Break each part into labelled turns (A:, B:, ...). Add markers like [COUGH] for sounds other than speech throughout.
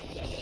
A: Yeah. [LAUGHS]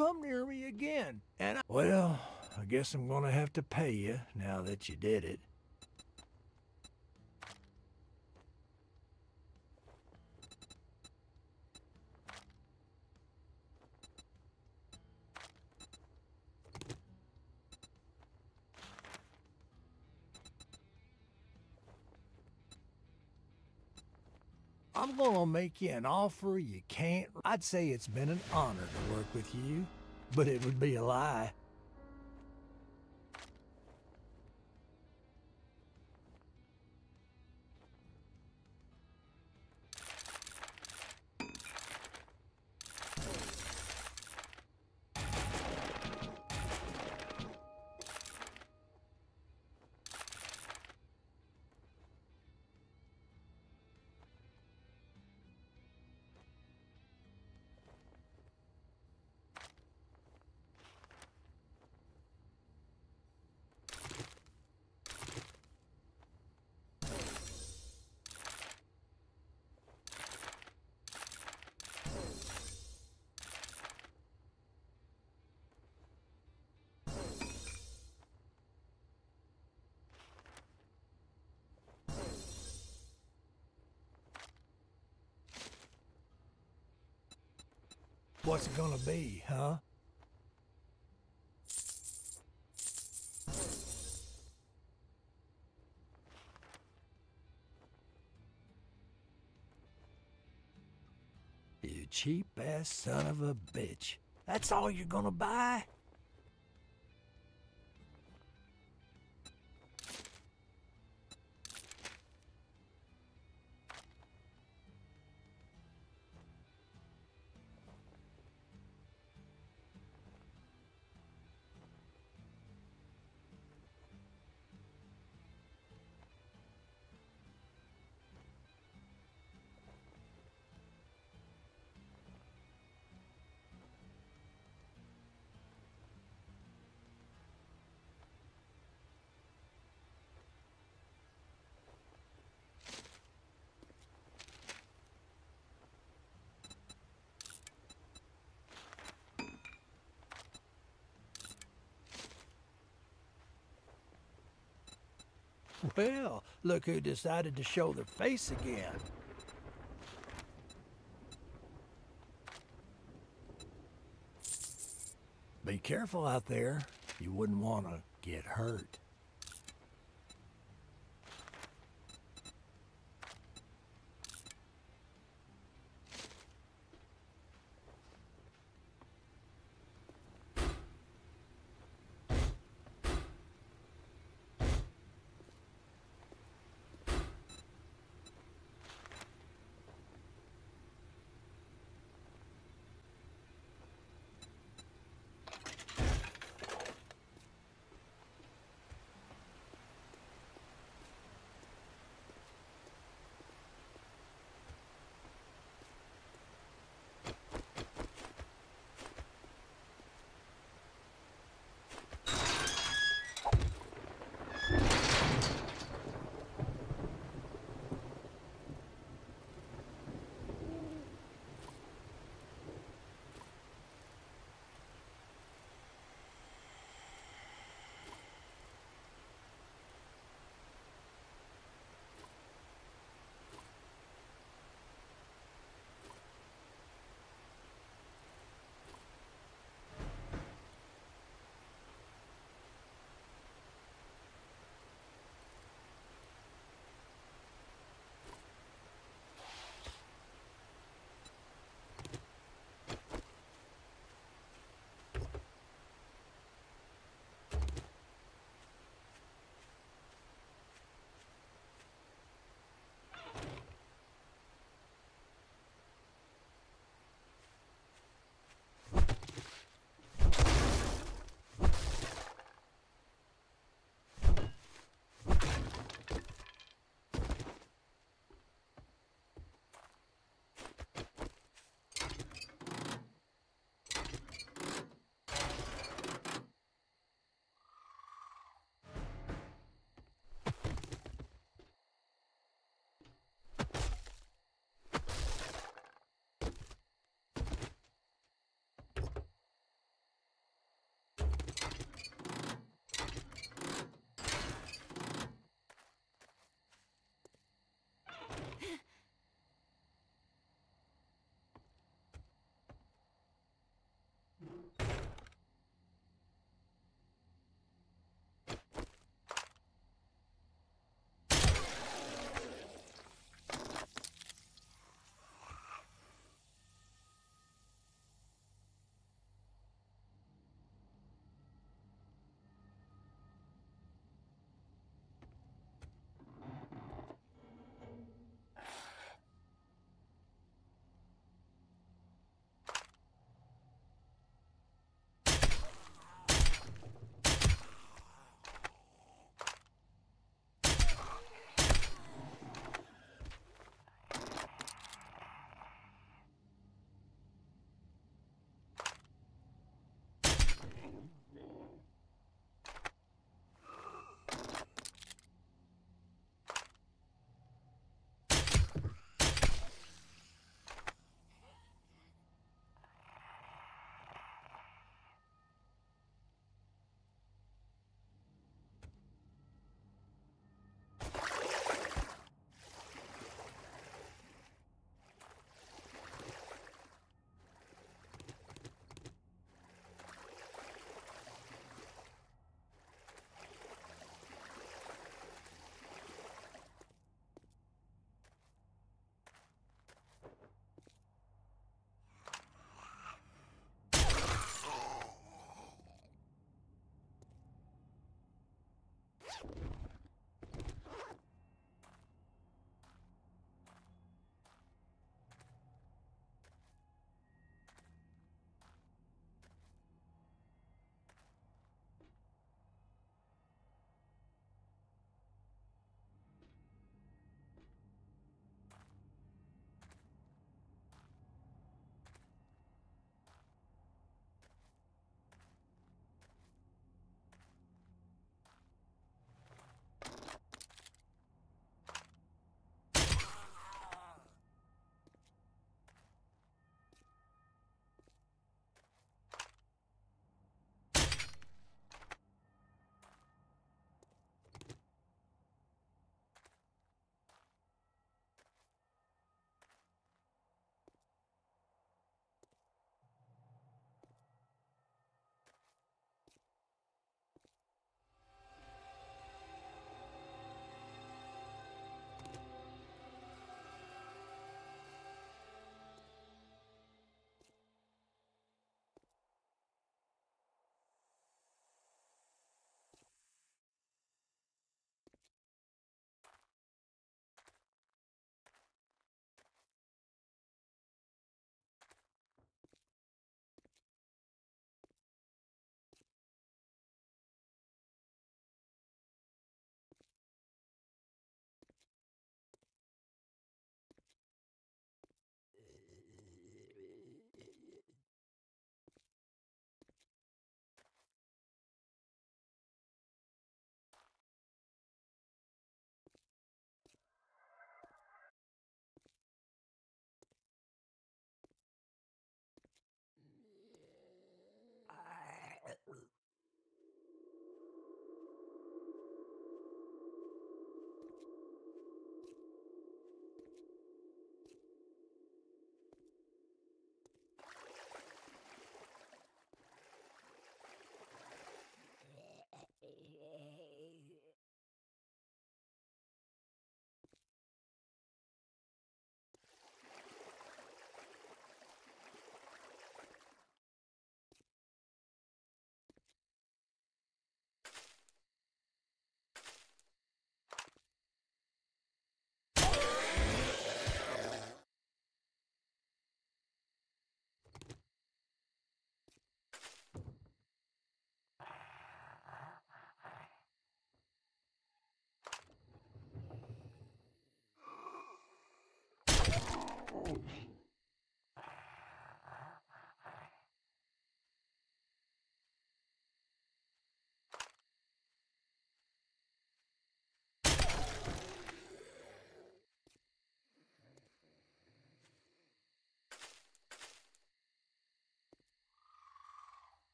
A: come near me again. And I well, I guess I'm gonna have to pay you now that you did it. Make you an offer you can't. I'd say it's been an honor to work with you, but it would be a lie. What's it gonna be, huh? You cheap ass son of a bitch. That's all you're gonna buy? Well, look who decided to show their face again. Be careful out there. You wouldn't want to get hurt.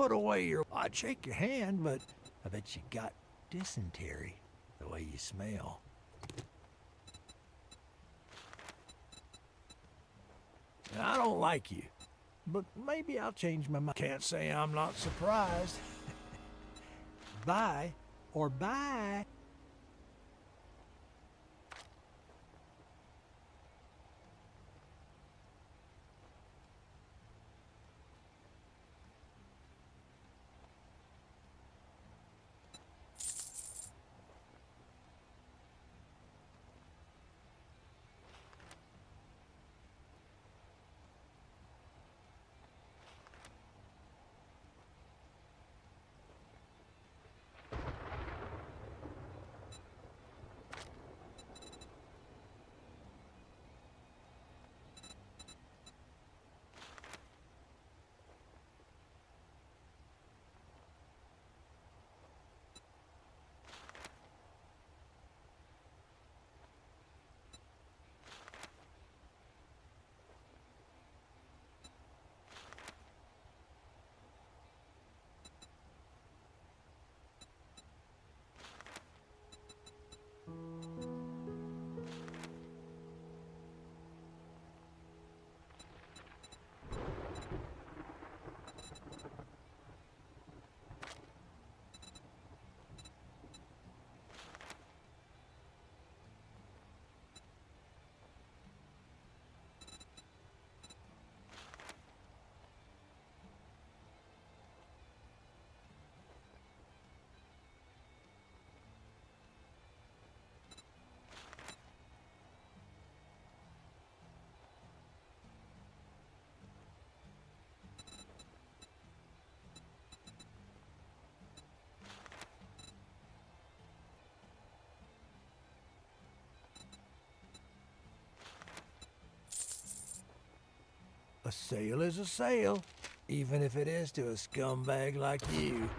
A: Put away your... I'd shake your hand, but I bet you got dysentery the way you smell. I don't like you, but maybe I'll change my mind. Can't say I'm not surprised. [LAUGHS] bye, or bye. A sale is a sale, even if it is to a scumbag like you.